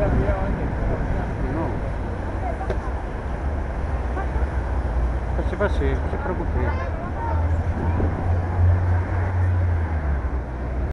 Não. Vai ser, vai ser, não se preocupe.